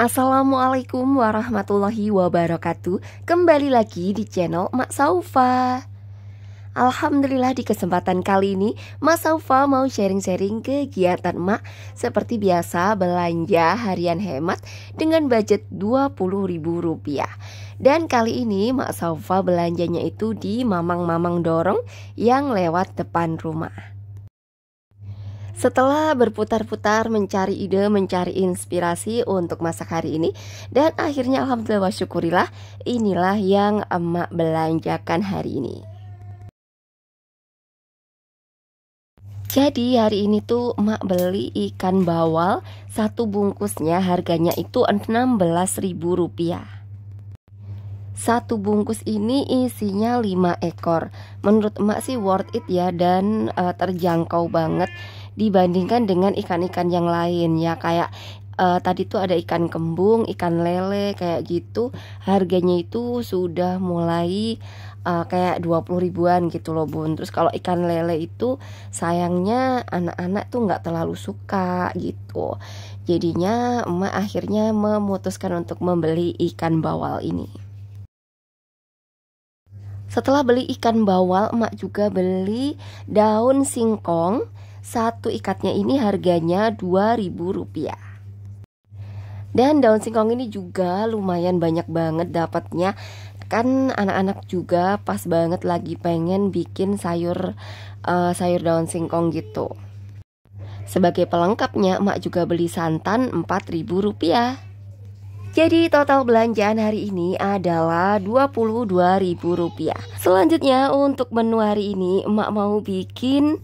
Assalamualaikum warahmatullahi wabarakatuh. Kembali lagi di channel Mak Saufa. Alhamdulillah di kesempatan kali ini Mak Saufa mau sharing-sharing kegiatan Mak. Seperti biasa belanja harian hemat dengan budget Rp20.000 Dan kali ini Mak Saufa belanjanya itu di Mamang-Mamang Dorong yang lewat depan rumah setelah berputar-putar mencari ide, mencari inspirasi untuk masak hari ini Dan akhirnya Alhamdulillah wa syukurillah Inilah yang emak belanjakan hari ini. Jadi hari ini tuh emak beli ikan bawal Satu bungkusnya harganya itu Rp16.000 satu bungkus ini isinya 5 ekor. Menurut emak sih worth it ya dan uh, terjangkau banget dibandingkan dengan ikan-ikan yang lain ya. Kayak uh, tadi tuh ada ikan kembung, ikan lele kayak gitu. Harganya itu sudah mulai uh, kayak 20 ribuan gitu loh bun. Terus kalau ikan lele itu sayangnya anak-anak tuh nggak terlalu suka gitu. Jadinya emak akhirnya memutuskan untuk membeli ikan bawal ini. Setelah beli ikan bawal, emak juga beli daun singkong. Satu ikatnya ini harganya Rp2.000. Dan daun singkong ini juga lumayan banyak banget dapatnya. Kan anak-anak juga pas banget lagi pengen bikin sayur uh, sayur daun singkong gitu. Sebagai pelengkapnya, emak juga beli santan Rp4.000. Jadi total belanjaan hari ini adalah Rp22.000 Selanjutnya untuk menu hari ini emak mau bikin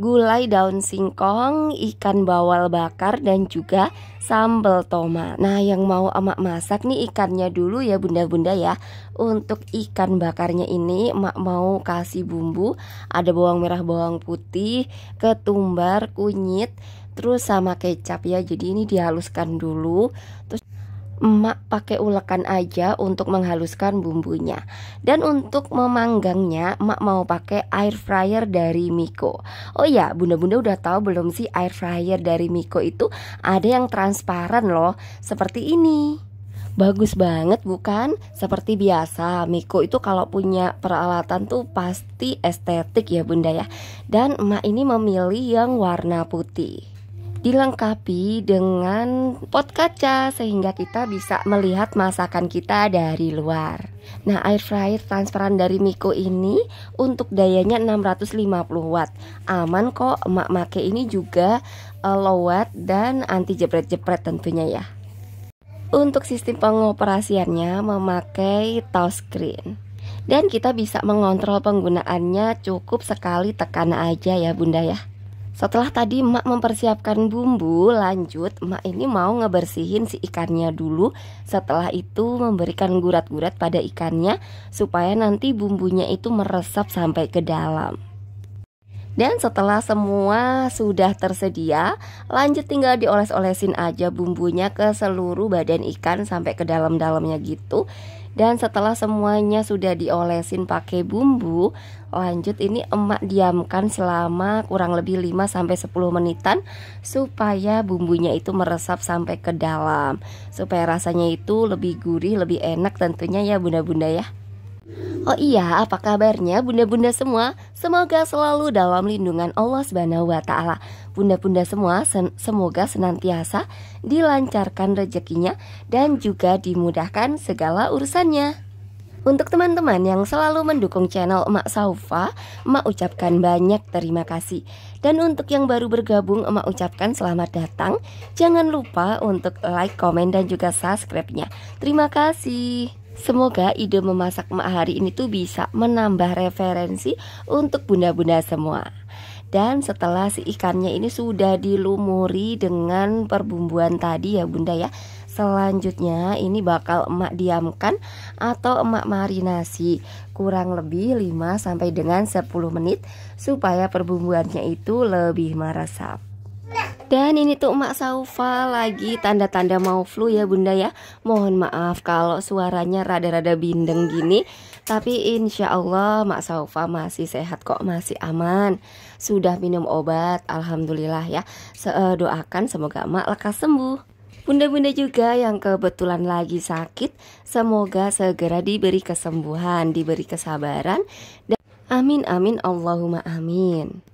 gulai daun singkong, ikan bawal bakar dan juga sambal tomat Nah yang mau emak masak nih ikannya dulu ya bunda-bunda ya. Untuk ikan bakarnya ini emak mau kasih bumbu. Ada bawang merah, bawang putih, ketumbar, kunyit Terus sama kecap ya. Jadi ini dihaluskan dulu emak pakai ulekan aja untuk menghaluskan bumbunya. Dan untuk memanggangnya emak mau pakai air fryer dari Miko. Oh ya bunda-bunda udah tahu belum sih air fryer dari Miko itu ada yang transparan loh seperti ini. Bagus banget bukan? Seperti biasa Miko itu kalau punya peralatan tuh pasti estetik ya bunda ya. Dan emak ini memilih yang warna putih dilengkapi dengan pot kaca sehingga kita bisa melihat masakan kita dari luar. Nah, air fryer transparan dari Miko ini untuk dayanya 650 watt. Aman kok, emak make ini juga uh, low watt dan anti jepret-jepret tentunya ya. Untuk sistem pengoperasiannya memakai touchscreen dan kita bisa mengontrol penggunaannya cukup sekali tekan aja ya bunda ya setelah tadi emak mempersiapkan bumbu, lanjut emak ini mau ngebersihin si ikannya dulu. Setelah itu memberikan gurat-gurat pada ikannya supaya nanti bumbunya itu meresap sampai ke dalam. Dan setelah semua sudah tersedia, lanjut tinggal dioles-olesin aja bumbunya ke seluruh badan ikan sampai ke dalam-dalamnya gitu. Dan setelah semuanya sudah diolesin pakai bumbu, lanjut ini emak diamkan selama kurang lebih 5 sampai 10 menitan supaya bumbunya itu meresap sampai ke dalam. Supaya rasanya itu lebih gurih, lebih enak tentunya ya bunda-bunda ya. Oh iya, apa kabarnya bunda-bunda semua? Semoga selalu dalam lindungan Allah Subhanahu wa taala. Bunda-bunda semua sen semoga senantiasa dilancarkan rezekinya dan juga dimudahkan segala urusannya. Untuk teman-teman yang selalu mendukung channel Emak Saufa, Emak ucapkan banyak terima kasih. Dan untuk yang baru bergabung, Emak ucapkan selamat datang. Jangan lupa untuk like, komen, dan juga subscribe-nya. Terima kasih. Semoga ide memasak emak hari ini tuh bisa menambah referensi untuk bunda-bunda semua. Dan setelah si ikannya ini sudah dilumuri dengan perbumbuan tadi ya bunda ya. Selanjutnya ini bakal emak diamkan atau emak marinasi kurang lebih 5 sampai dengan 10 menit supaya perbumbuannya itu lebih meresap. Dan ini tuh Mak Saufa lagi tanda-tanda mau flu ya bunda ya. Mohon maaf kalau suaranya rada-rada bindeng gini Tapi insya Allah Mak Saufa masih sehat kok masih aman Sudah minum obat Alhamdulillah ya Se Doakan semoga Mak lekas sembuh Bunda-bunda juga yang kebetulan lagi sakit, semoga segera diberi kesembuhan, diberi kesabaran. Dan amin amin Allahumma amin.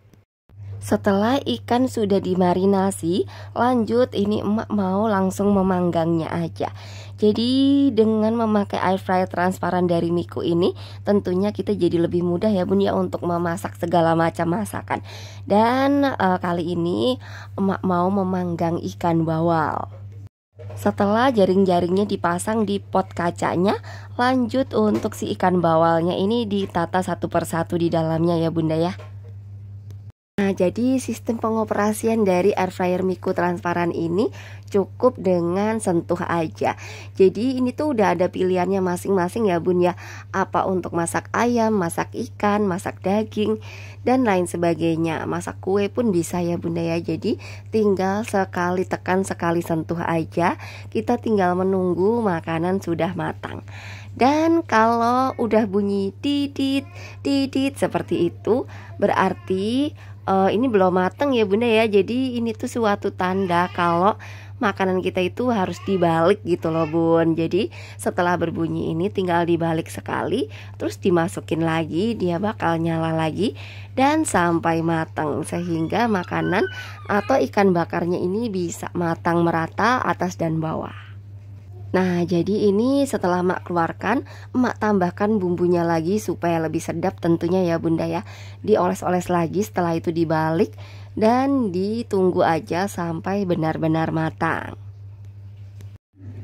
Setelah ikan sudah dimarinasi, lanjut ini emak mau langsung memanggangnya aja. Jadi dengan memakai air fryer transparan dari Miku ini tentunya kita jadi lebih mudah ya bun ya untuk memasak segala macam masakan. Dan uh, kali ini emak mau memanggang ikan bawal. Setelah jaring-jaringnya dipasang di pot kacanya, lanjut untuk si ikan bawalnya ini ditata satu persatu di dalamnya ya bunda ya. Nah, jadi sistem pengoperasian dari air fryer Miku transparan ini cukup dengan sentuh aja. Jadi ini tuh udah ada pilihannya masing-masing ya Bun ya. Apa untuk masak ayam, masak ikan, masak daging dan lain sebagainya. Masak kue pun bisa ya Bunda ya. Jadi tinggal sekali tekan sekali sentuh aja. Kita tinggal menunggu makanan sudah matang. Dan kalau udah bunyi titit titit seperti itu berarti uh, ini belum mateng ya bunda ya. Jadi ini tuh suatu tanda kalau makanan kita itu harus dibalik gitu loh bun. Jadi setelah berbunyi ini tinggal dibalik sekali terus dimasukin lagi dia bakal nyala lagi dan sampai matang sehingga makanan atau ikan bakarnya ini bisa matang merata atas dan bawah Nah jadi ini setelah mak keluarkan Mak tambahkan bumbunya lagi supaya lebih sedap tentunya ya bunda ya. Dioles-oles lagi setelah itu dibalik Dan ditunggu aja sampai benar-benar matang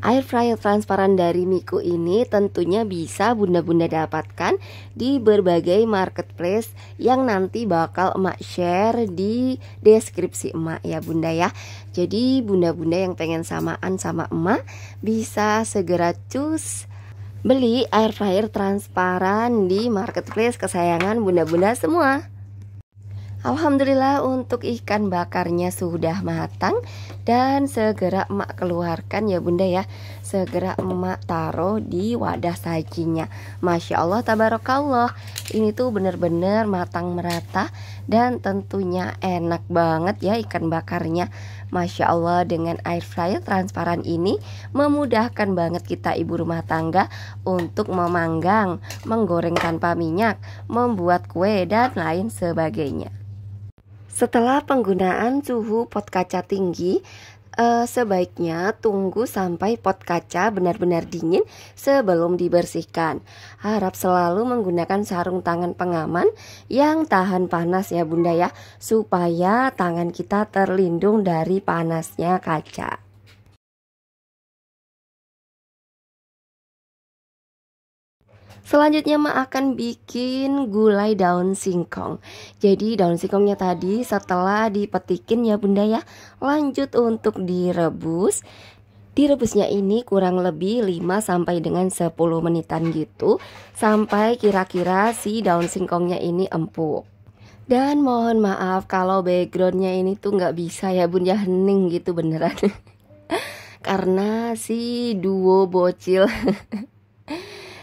Air fryer transparan dari Miku ini tentunya bisa bunda-bunda dapatkan di berbagai marketplace yang nanti bakal emak share di deskripsi emak ya bunda ya. Jadi bunda-bunda yang pengen samaan sama emak bisa segera cus beli air fryer transparan di marketplace. Kesayangan bunda-bunda semua Alhamdulillah untuk ikan bakarnya sudah matang dan segera emak keluarkan ya bunda ya. Segera emak taruh di wadah sajinya. Masya Allah tabarakallah. Ini tuh bener-bener matang merata dan tentunya enak banget ya ikan bakarnya. Masya Allah dengan air fryer transparan ini memudahkan banget kita ibu rumah tangga untuk memanggang, menggoreng tanpa minyak, membuat kue dan lain sebagainya setelah penggunaan suhu pot kaca tinggi, uh, sebaiknya tunggu sampai pot kaca benar-benar dingin sebelum dibersihkan. Harap selalu menggunakan sarung tangan pengaman yang tahan panas ya Bunda ya, supaya tangan kita terlindung dari panasnya kaca. Selanjutnya Ma akan bikin gulai daun singkong. Jadi daun singkongnya tadi setelah dipetikin ya bunda ya. Lanjut untuk direbus. Direbusnya ini kurang lebih 5 sampai dengan 10 menitan gitu Sampai kira-kira si daun singkongnya ini empuk. Dan mohon maaf kalau backgroundnya ini tuh nggak bisa ya bun ya hening gitu beneran. Karena si duo bocil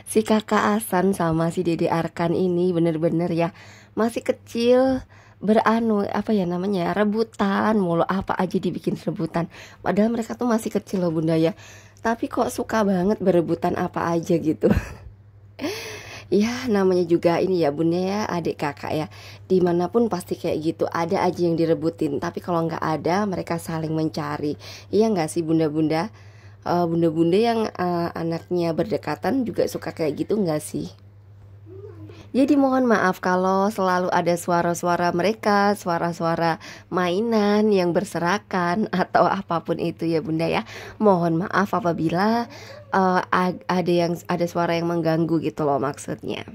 si kakak Asan sama si Dede Arkan ini bener-bener ya masih kecil beranu apa ya namanya rebutan mulu apa aja dibikin rebutan. Padahal mereka tuh masih kecil loh bunda ya. Tapi kok suka banget berebutan apa aja gitu. Ya namanya juga ini ya bunda ya adik kakak ya. Di mana pun pasti kayak gitu ada aja yang direbutin. Tapi kalau nggak ada mereka saling mencari. Iya nggak sih bunda-bunda uh, bunda-bunda yang uh, anaknya berdekatan juga suka kayak gitu nggak sih? Jadi mohon maaf kalau selalu ada suara-suara mereka, suara-suara mainan yang berserakan atau apa pun itu ya Bunda ya. Mohon maaf apabila uh, ada yang ada suara yang mengganggu gitu loh maksudnya.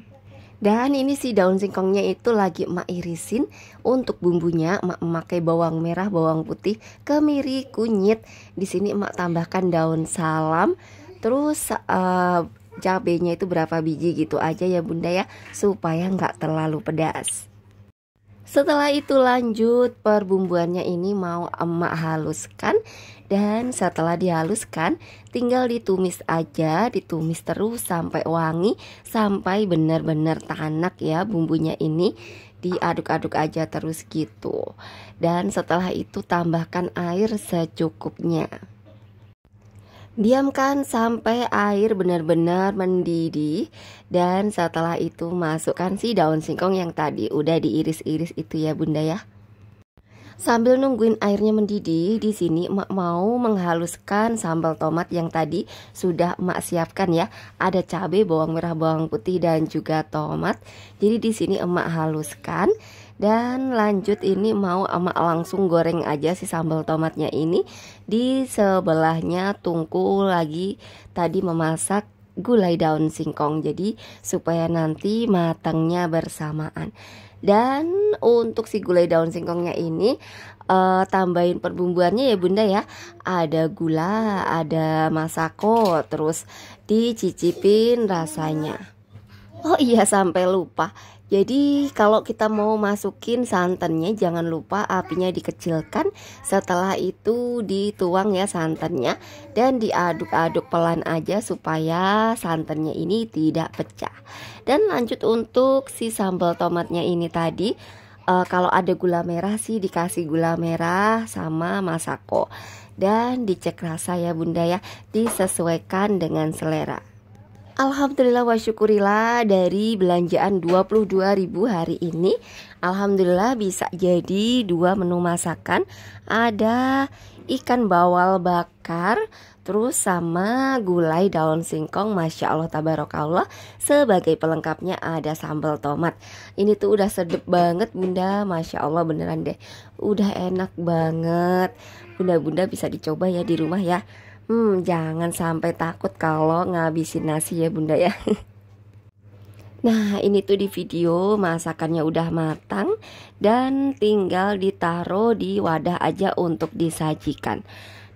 Dan ini si daun singkongnya itu lagi emak irisin Untuk bumbunya. Emak memakai bawang merah, bawang putih, kemiri, kunyit. Di sini emak tambahkan daun salam. Terus uh, cabenya itu berapa biji gitu aja ya bunda ya Supaya nggak terlalu pedas. Setelah itu lanjut perbumbuannya ini mau emak haluskan dan setelah dihaluskan tinggal ditumis aja ditumis terus sampai wangi sampai benar-benar tanak ya bumbunya ini. Diaduk-aduk aja terus gitu. Dan setelah itu tambahkan air secukupnya. Diamkan sampai air benar-benar mendidih. Dan setelah itu masukkan si daun singkong yang tadi udah diiris-iris itu ya Bunda ya. Sambil nungguin airnya mendidih, di sini emak mau menghaluskan sambal tomat yang tadi sudah emak siapkan ya. Ada cabai, bawang merah, bawang putih dan juga tomat. Jadi di sini emak haluskan dan lanjut ini mau emak langsung goreng aja si sambal tomatnya ini. Di sebelahnya tungku lagi tadi memasak gulai daun singkong jadi supaya nanti matangnya bersamaan dan untuk si gulai daun singkongnya ini uh, tambahin perbumbuannya ya bunda ya. Ada gula ada masako terus dicicipin rasanya. Oh iya sampai lupa jadi kalau kita mau masukin santannya jangan lupa apinya dikecilkan. Setelah itu dituang ya santannya. Dan diaduk-aduk pelan aja supaya santannya ini tidak pecah. Dan lanjut untuk si sambal tomatnya ini tadi. Uh, Kalau ada gula merah sih dikasih gula merah sama masako. Dan dicek rasa ya bunda ya. Disesuaikan dengan selera Alhamdulillah wa syukurillah dari belanjaan 22.000 hari ini. Alhamdulillah bisa jadi dua menu masakan. Ada ikan bawal bakar Terus sama gulai daun singkong Masya Allah tabarakallah. Sebagai pelengkapnya ada sambal tomat. Ini tuh udah sedep banget bunda. Masya Allah beneran deh. Udah enak banget. Bunda-bunda bisa dicoba ya di rumah ya Hmm, jangan sampai takut kalau ngabisin nasi ya bunda ya. Nah ini tuh di video masakannya udah matang Dan tinggal ditaruh di wadah aja untuk disajikan.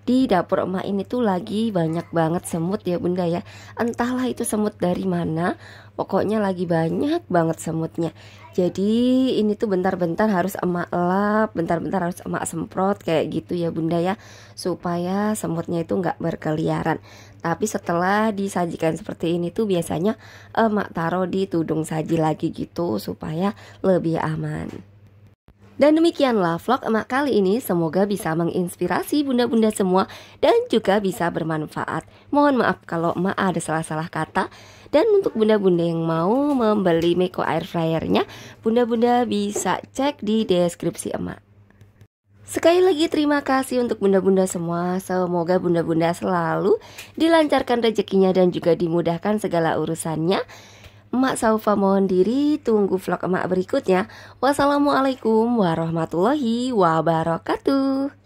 Di dapur emak ini tuh lagi banyak banget semut ya bunda ya. Entahlah itu semut dari mana Pokoknya lagi banyak banget semutnya. Jadi ini tuh bentar-bentar harus emak lap Bentar-bentar harus emak semprot kayak gitu ya bunda ya. Supaya semutnya itu nggak berkeliaran. Tapi setelah disajikan seperti ini tuh biasanya emak taruh di tudung saji lagi gitu Supaya lebih aman dan demikianlah vlog emak kali ini semoga bisa menginspirasi bunda-bunda semua dan juga bisa bermanfaat. Mohon maaf kalau emak ada salah-salah kata. Dan untuk bunda-bunda yang mau membeli Meko Air Fryernya, bunda-bunda bisa cek di deskripsi emak. Sekali lagi terima kasih untuk bunda-bunda semua Semoga bunda-bunda selalu dilancarkan rezekinya dan juga dimudahkan segala urusannya Emak Saufa mohon diri, tunggu vlog emak berikutnya. Wassalamualaikum warahmatullahi wabarakatuh.